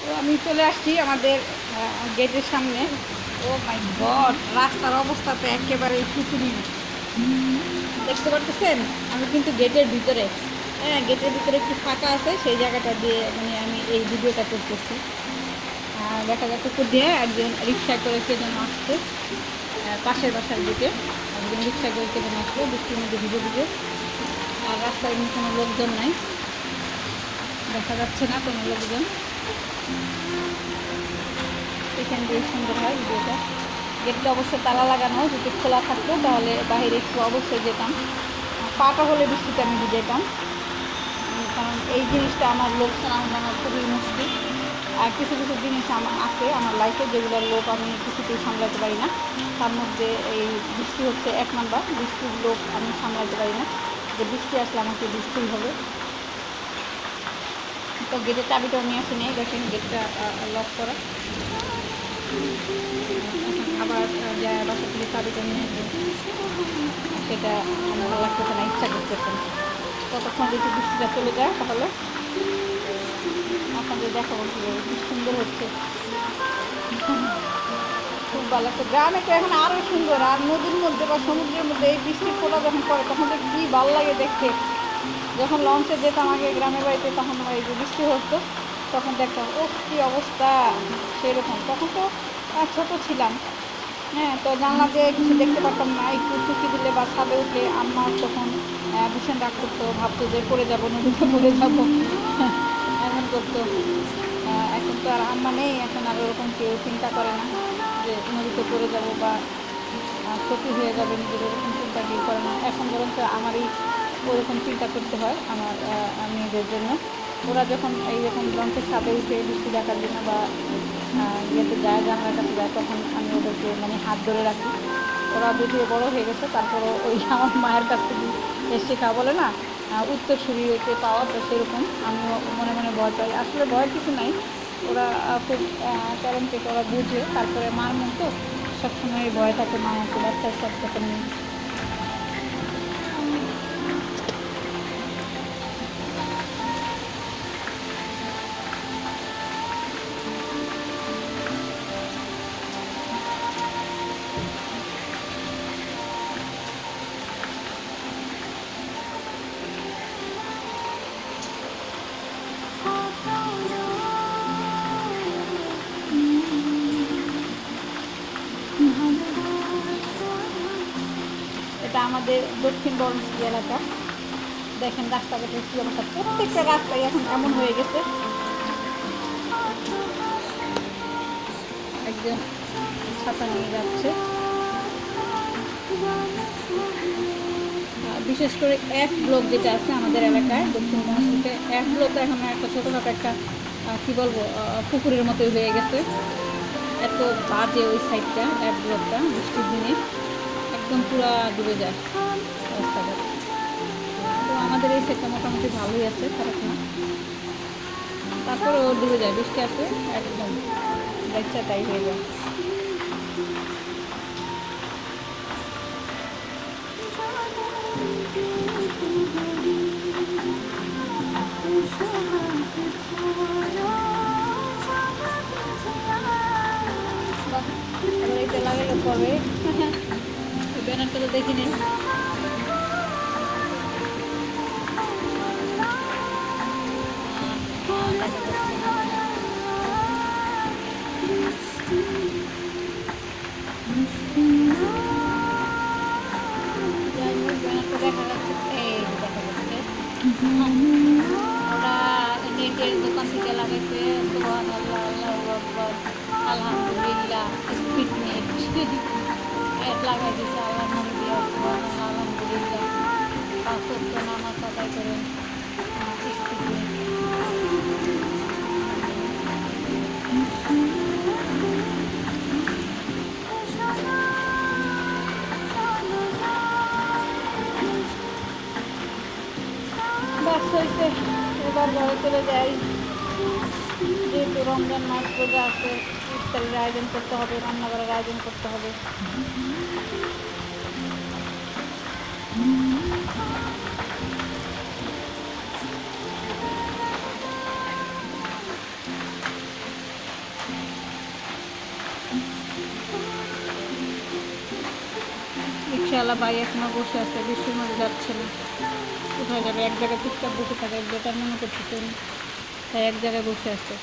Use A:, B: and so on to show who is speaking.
A: তো আমি চলে আসছি আমাদের গেটের সামনে। ও মাই গড, রাস্তার অবস্থা তো একেবারে খুচুরি দেখতে পারতেছেন? আমি কিন্তু গেটের ভিতরে হ্যাঁ গেটের ভিতরে একটু ফাঁকা আছে, সেই জায়গাটা দিয়ে মানে আমি এই ভিডিওটা করতেছি। দেখা যাচ্ছে উপর দিয়ে একজন রিক্সা করে কে যেন আসছে। পাশের বাসার দিকে একজন রিক্সা করে কে যেন আসছে, বৃষ্টির মধ্যে ভিজে ভিজে। আর রাস্তায় কোনো লোকজন নাই। দেখা যাচ্ছে না কোনো লোকজন। এখান দিয়ে সুন্দর হয় ভিডিওটা। গেটটা অবশ্যই তালা লাগানো, যদি খোলা থাকতো তাহলে বাইরে একটু অবশ্যই যেতাম। পাটা হলে বৃষ্টিতে আমি যেতাম। কারণ এই জিনিসটা আমার লোক সামলানো খুবই মুশকিল। আর কিছু কিছু জিনিস আমার আছে আমার লাইফে যেগুলোর লোক আমি কিছুতেই সামলাতে পারি না। তার মধ্যে এই বৃষ্টি হচ্ছে এক নাম্বার বৃষ্টির লোক আমি সামলাতে পারি না। যে বৃষ্টি আসলে আমাকে বৃষ্টিই হবে। তো গেটের চাবিটাও নিয়ে আসি নেই দেখেন গেটটা লক করা। আবার যায় বাসা থেকে চাবিটা নিয়ে আসবে, সেটা আমার ভালো লাগতেছে না, ইচ্ছা করতেছে ততক্ষণ যদি বৃষ্টিটা চলে যায় তাহলে আপনাদের দেখাবো কি সুন্দর হচ্ছে। খুব ভালো লাগছে। গ্রামে তো এখন আরও সুন্দর, আর নদীর মধ্যে বা সমুদ্রের মধ্যে এই বৃষ্টির ফোটা যখন পড়ে, তখন তো কী ভালো লাগে দেখতে। যখন লঞ্চে যেতাম আগে গ্রামের বাড়িতে, তখন এই যে বৃষ্টি হতো, তখন দেখতাম ও কী অবস্থা? সেরকম। তখন তো ছোট ছিলাম। হ্যাঁ তো জানলা দিয়ে কিছু দেখতে পারতাম না, একটু চুকি দিলে বা ছাদে উঠলে আম্মা তখন ভীষণ রাগ করতো, ভাবতো যে পড়ে যাব, নদীতে পড়ে যাব। এমন করতো। এখন তো আর আম্মা নেই, এখন আর ওরকম কেউ চিন্তা করে না যে নদীতে পড়ে যাব বা ক্ষতি হয়ে যাবে, নিজের ওরকম চিন্তা কেউ করে না। এখন বরঞ্চ আমারই ওরকম চিন্তা করতে হয় আমার মেয়েদের জন্য। ওরা যখন এইরকম লঞ্চের সাথে উঠে বৃষ্টি দেখার জন্য বা ইয়েতে যায়, জানালার কাছে যায়, তখন আমি ওদেরকে মানে হাত ধরে রাখি। ওরা যদিও বড় হয়ে গেছে, তারপরও ওই আমার মায়ের কাছ থেকে শেখা বলে না উত্তর উত্তরসূরি হইতে পাওয়া, তো সেরকম। আমিও মনে মনে ভয় পাই। আসলে ভয় কিছু নাই। ওরা খুব ট্যালেন্টেড ওরা বুঝে। তারপরে মার মতো সবসময় ভয় থাকে, মা আমাকে বাচ্চার সব আমাদের দক্ষিণ বরণশ্রী এলাকা। দেখেন রাস্তাঘাটের কী অবস্থা। প্রত্যেকটা রাস্তায় এখন এমন হয়ে গেছে। একজন ছাতা নিয়ে যাচ্ছে। বিশেষ করে এক ব্লক যেটা আছে আমাদের এলাকায় দক্ষিণ বনশ্রীতে এক ব্লক এখন একটা ছোটোখাটো একটা কী বলব পুকুরের মতোই হয়ে গেছে। এত বাজে ওই সাইডটা এক ব্লকটা, বৃষ্টির দিনে। একদম পুরা ডুবে যায়। রাস্তাঘাট তো আমাদের এই সাইডটা মোটামুটি ভালোই আছে খারাপ না। তারপরেও ডুবে যায় বৃষ্টি আসে একদম বাচ্চা তাই হয়ে যায়। বাহ, এবার এইটা লাগালে পরে। ওই ব্যানারটা তো দেখিনি যাই হোক, ব্যানারটা দেখা যাচ্ছে এই যে দেখা যাচ্ছে ওরা নেটের দোকান থেকে লাগাইছে সুবহান আল্লাহ আল্লাহু আকবার আলহামদুলিল্লাহ স্পিড নেট নেট লাগাই দিছে, আল্লাহ নাম দিয়া আলহামদুলিল্লাহ পাঁচ নামাজ আদায় করে স্পিড নেট বাস হয়েছে এবার ঘরে চলে যাই। যেহেতু রমজান মাস রোজা আছে ইফতারের আয়োজন করতে হবে রান্না করার আয়োজন করতে হবে। রিক্সাওয়ালা ভাই এখনও বসে আছে, বেশি মধ্যে যাচ্ছে না। কোথায় যাবে? এক জায়গায় চুপচাপ বসে থাকে, এক জায়গায় মনে করছে তাই এক জায়গায় বসে আছে।